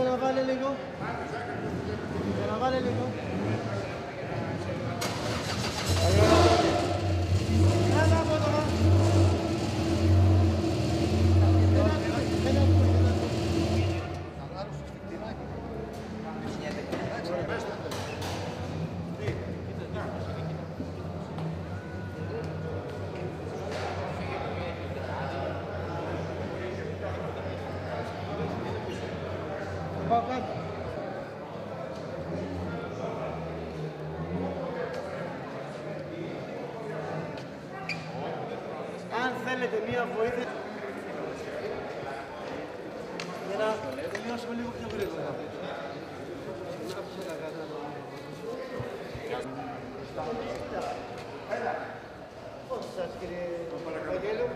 Για ξαναβάλε λίγο. Ξαναβάλε λίγο. Έλα θέλετε μία βοήθεια... Για να τελειώσουμε λίγο πιο γρήγορα. Πώς σας κύριε Βαγγέλου.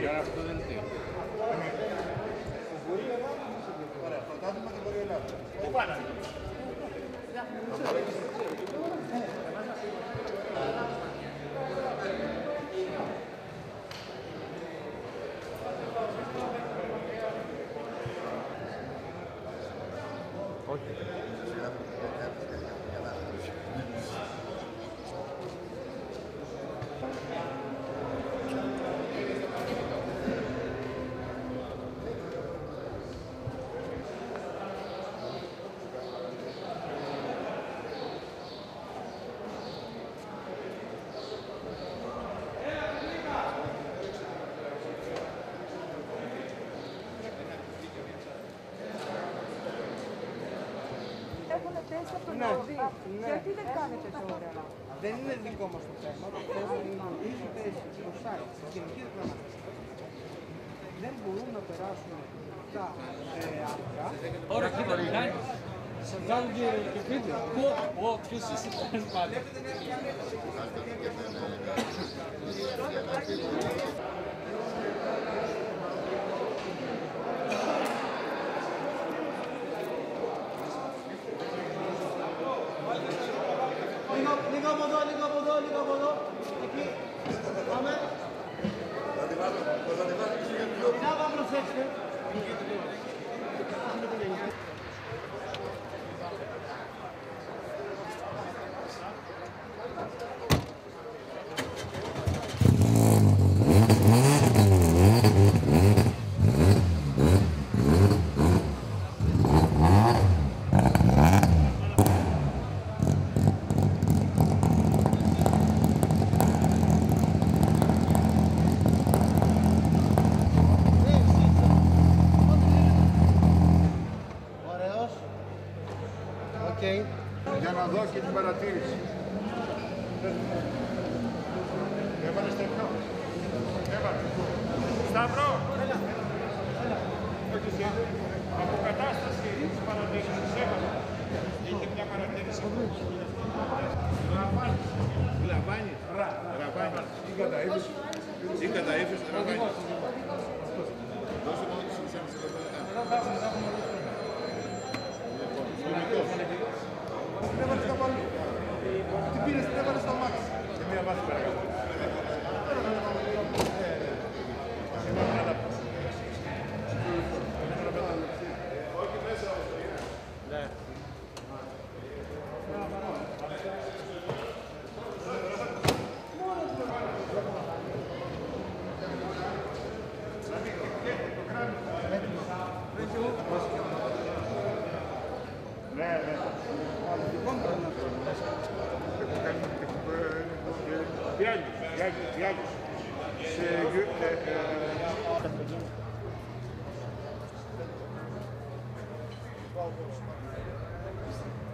Για αυτό δεν είναι. Έχουν τεστ από τον Ναι, Οδύ. ναι. Γιατί δεν κάνετε τώρα. Δεν είναι δικό μας το θέμα. Το θέμα είναι ότι οι θέσει στο site της Γενικής Γραμματείας δεν μπορούν να περάσουν τα ε, άρθρα. Ωραία, κοίτα, κάνει. Σε βγάλουν και και βίντεο. Πω, πω, ποιος είσαι, πες πάλι. Λίγο, λίγο από εδώ, λίγο από εδώ, λίγο από εδώ. Εκεί. Πάμε. Να πάμε προσέξτε. Ωραίος. Οκ. Για να δω και την παρατήρηση. Σε μία βάση παρακαλώ. реально, реально, реально. Thank you.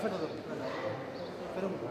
Fernando. pouco.